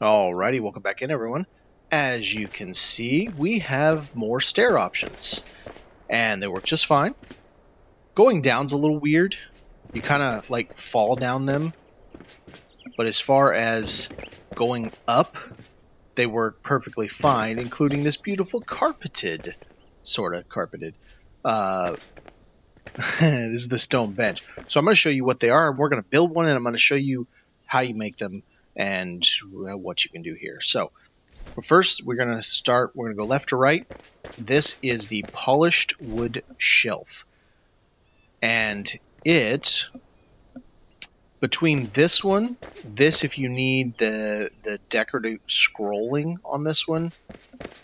Alrighty, welcome back in everyone. As you can see, we have more stair options. And they work just fine. Going down's a little weird. You kind of like fall down them. But as far as going up, they work perfectly fine, including this beautiful carpeted, sort of carpeted. Uh, this is the stone bench. So I'm going to show you what they are. We're going to build one, and I'm going to show you how you make them and uh, what you can do here. So first, we're going to start, we're going to go left to right. This is the polished wood shelf. And it, between this one, this if you need the, the decorative scrolling on this one,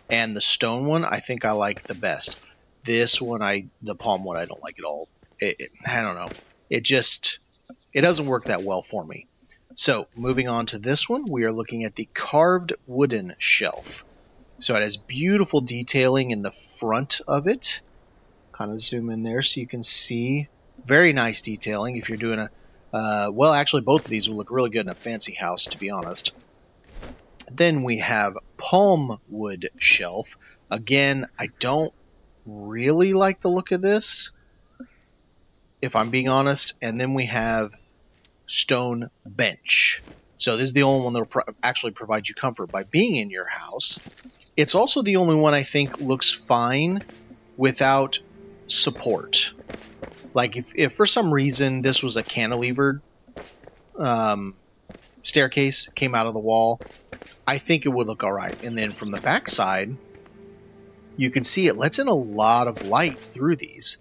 and the stone one, I think I like the best. This one, I the palm one, I don't like at all. It, it, I don't know. It just, it doesn't work that well for me. So, moving on to this one, we are looking at the carved wooden shelf. So, it has beautiful detailing in the front of it. Kind of zoom in there so you can see. Very nice detailing if you're doing a. Uh, well, actually, both of these will look really good in a fancy house, to be honest. Then we have palm wood shelf. Again, I don't really like the look of this, if I'm being honest. And then we have stone bench. So this is the only one that will pro- actually provide you comfort by being in your house. It's also the only one I think looks fine without support. Like if, if for some reason this was a cantilevered um, staircase came out of the wall, I think it would look all right. And then from the backside, you can see it lets in a lot of light through these.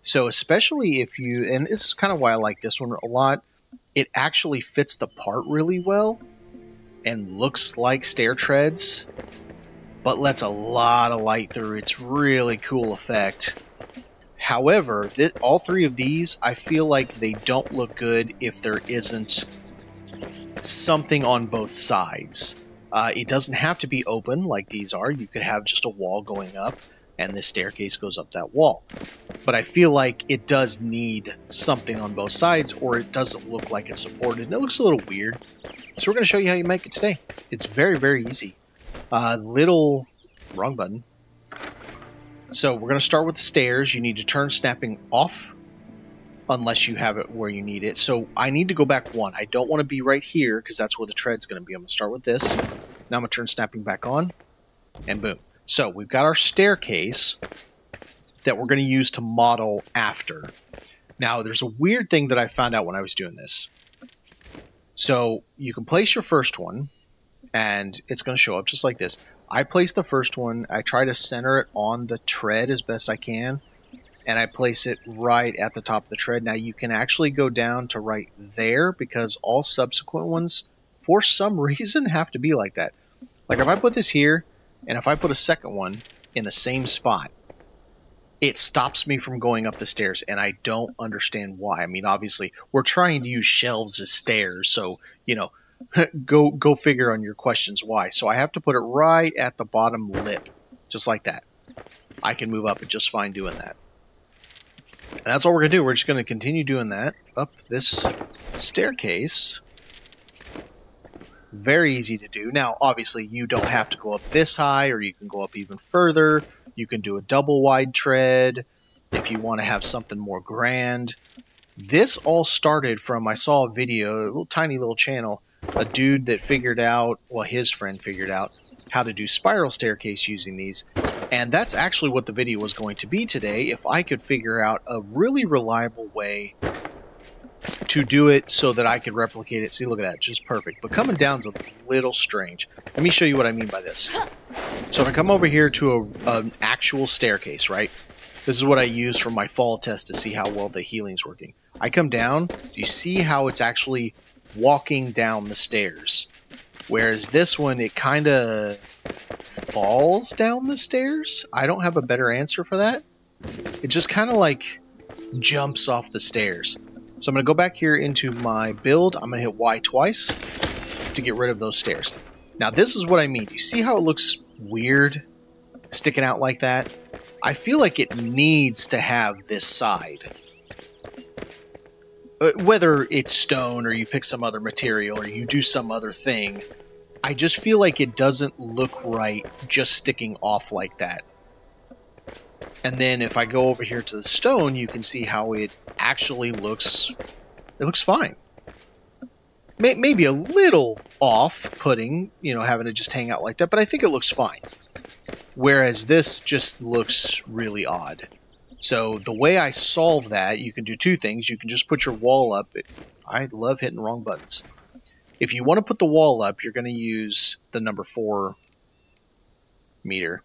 So especially if you, and this is kind of why I like this one a lot it actually fits the part really well and looks like stair treads, but lets a lot of light through. It's really cool effect. However, th- all three of these, I feel like they don't look good if there isn't something on both sides. Uh, it doesn't have to be open like these are. You could have just a wall going up, and this staircase goes up that wall but I feel like it does need something on both sides or it doesn't look like it's supported. And it looks a little weird. So we're going to show you how you make it today. It's very, very easy. Uh, little, wrong button. So we're going to start with the stairs. You need to turn snapping off unless you have it where you need it. So I need to go back one. I don't want to be right here because that's where the tread's going to be. I'm going to start with this. Now I'm going to turn snapping back on and boom. So we've got our staircase that we're going to use to model after. Now, there's a weird thing that I found out when I was doing this. So you can place your first one, and it's going to show up just like this. I place the first one, I try to center it on the tread as best I can, and I place it right at the top of the tread. Now you can actually go down to right there because all subsequent ones, for some reason, have to be like that. Like if I put this here, and if I put a second one in the same spot, it stops me from going up the stairs and i don't understand why. I mean obviously we're trying to use shelves as stairs so you know go go figure on your questions why. So i have to put it right at the bottom lip just like that. I can move up just fine doing that. And that's all we're gonna do. We're just gonna continue doing that up this staircase very easy to do now obviously you don't have to go up this high or you can go up even further you can do a double wide tread if you want to have something more grand. This all started from I saw a video, a little tiny little channel, a dude that figured out, well, his friend figured out how to do spiral staircase using these. And that's actually what the video was going to be today if I could figure out a really reliable way to do it so that I could replicate it. See, look at that, just perfect. But coming down's a little strange. Let me show you what I mean by this. So if I come over here to a, an actual staircase, right? This is what I use for my fall test to see how well the healing's working. I come down, do you see how it's actually walking down the stairs? Whereas this one, it kind of falls down the stairs. I don't have a better answer for that. It just kind of like jumps off the stairs. So I'm going to go back here into my build. I'm going to hit Y twice to get rid of those stairs. Now this is what I mean. You see how it looks weird sticking out like that? I feel like it needs to have this side. Uh, whether it's stone or you pick some other material or you do some other thing, I just feel like it doesn't look right just sticking off like that. And then if I go over here to the stone, you can see how it actually looks, it looks fine. Maybe a little off-putting, you know, having to just hang out like that, but I think it looks fine. Whereas this just looks really odd. So the way I solve that, you can do two things. You can just put your wall up. I love hitting wrong buttons. If you want to put the wall up, you're going to use the number four meter.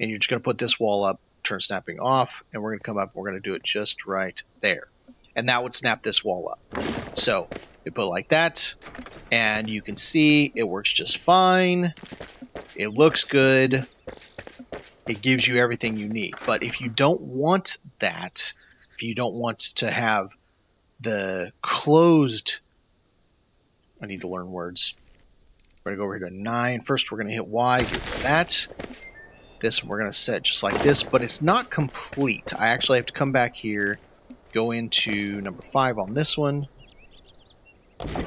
And you're just going to put this wall up, turn snapping off, and we're going to come up, we're going to do it just right there. And that would snap this wall up. So we put it like that, and you can see it works just fine. It looks good it gives you everything you need. But if you don't want that, if you don't want to have the closed, I need to learn words. We're going to go over here to 9. First, we're going to hit Y, get that. This we're going to set just like this, but it's not complete. I actually have to come back here, go into number 5 on this one,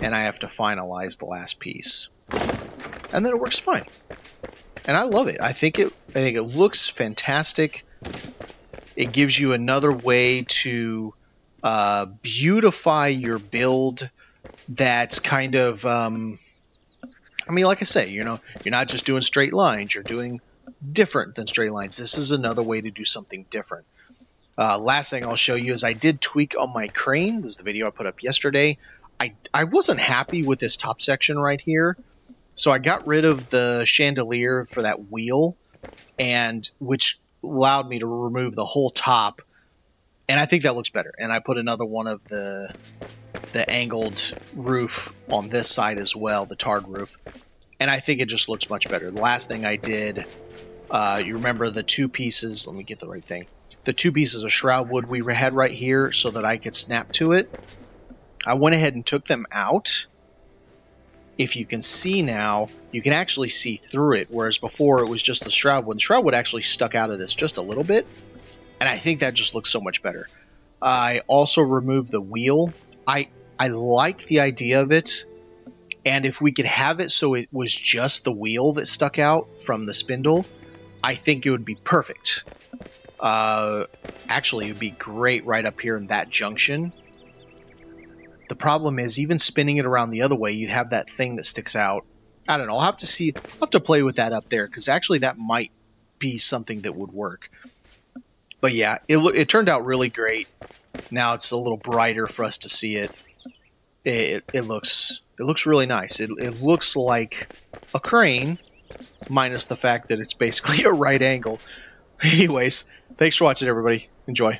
and I have to finalize the last piece. And then it works fine and I love it. I think it I think it looks fantastic. It gives you another way to uh, beautify your build. That's kind of um, I mean, like I say, you know, you're not just doing straight lines. You're doing different than straight lines. This is another way to do something different. Uh, last thing I'll show you is I did tweak on my crane. This is the video I put up yesterday. I, I wasn't happy with this top section right here. So I got rid of the chandelier for that wheel, and which allowed me to remove the whole top. And I think that looks better. And I put another one of the the angled roof on this side as well, the tarred roof. And I think it just looks much better. The last thing I did, uh, you remember the two pieces, let me get the right thing. The two pieces of shroud wood we had right here so that I could snap to it. I went ahead and took them out if you can see now, you can actually see through it, whereas before it was just the shroud wood. The shroud wood actually stuck out of this just a little bit, and I think that just looks so much better. I also removed the wheel. I I like the idea of it, and if we could have it so it was just the wheel that stuck out from the spindle, I think it would be perfect. Uh, actually, it would be great right up here in that junction the problem is, even spinning it around the other way, you'd have that thing that sticks out. I don't know. I'll have to see. I'll have to play with that up there because actually that might be something that would work. But yeah, it it turned out really great. Now it's a little brighter for us to see it. It, it looks it looks really nice. It, it looks like a crane, minus the fact that it's basically a right angle. Anyways, thanks for watching, everybody. Enjoy.